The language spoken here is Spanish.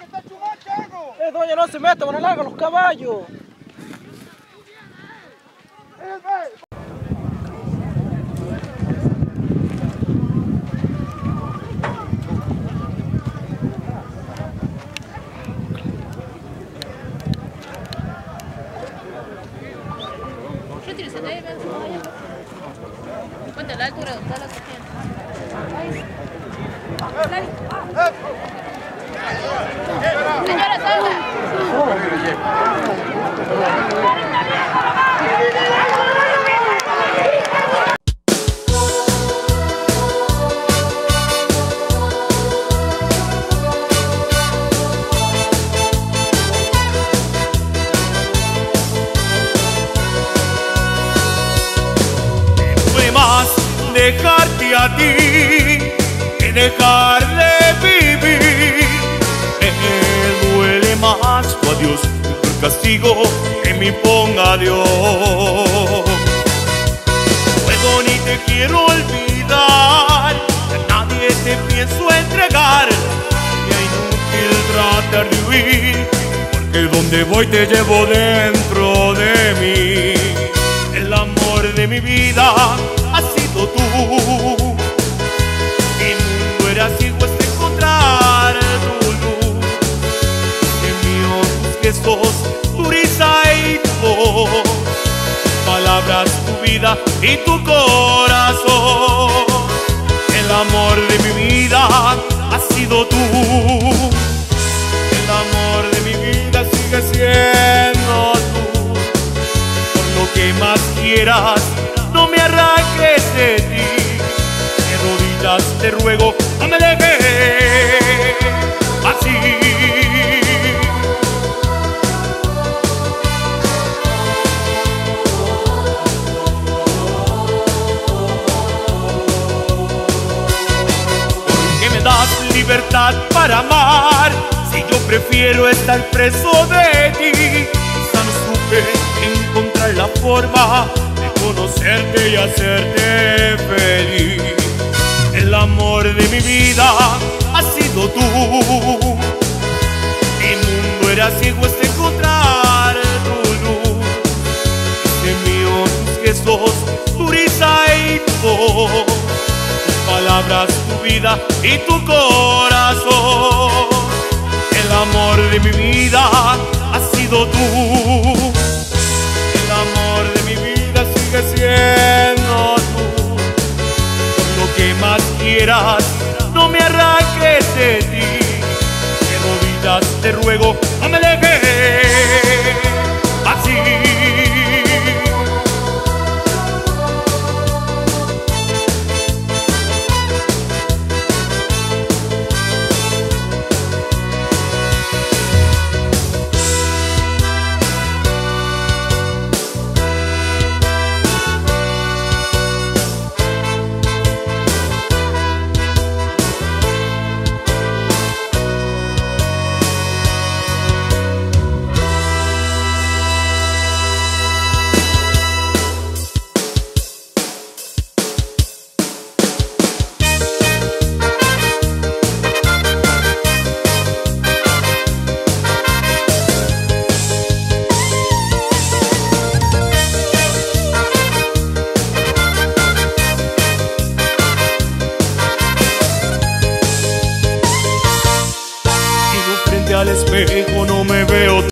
Eh, doña, no se meta, van a largar los caballos. Cuenta la altura. Dejarte a ti que dejar de vivir. Castigo que me imponga Dios. Puedo ni te quiero olvidar, a nadie te pienso entregar. Y es inútil tratar de huir, porque donde voy te llevo dentro de mí. El amor de mi vida has sido tú. Mi mundo era ciego tus gestos, tu risa y tu voz. Tus palabras, tu vida y tu corazón. El amor de mi vida has sido tú. El amor de mi vida sigue siendo tú por lo que más quieras, no me arranques de ti. De rodillas te ruego, no me libertad para amar. Si yo prefiero estar preso de ti quizá no supe encontrar la forma de conocerte y hacerte feliz. El amor de mi vida ha sido tú. Mi mundo era ciego hasta encontrar tu luz. De mío tus gestos tu risa y tu voz. Tus palabras, tu vida y tu corazón. Ha al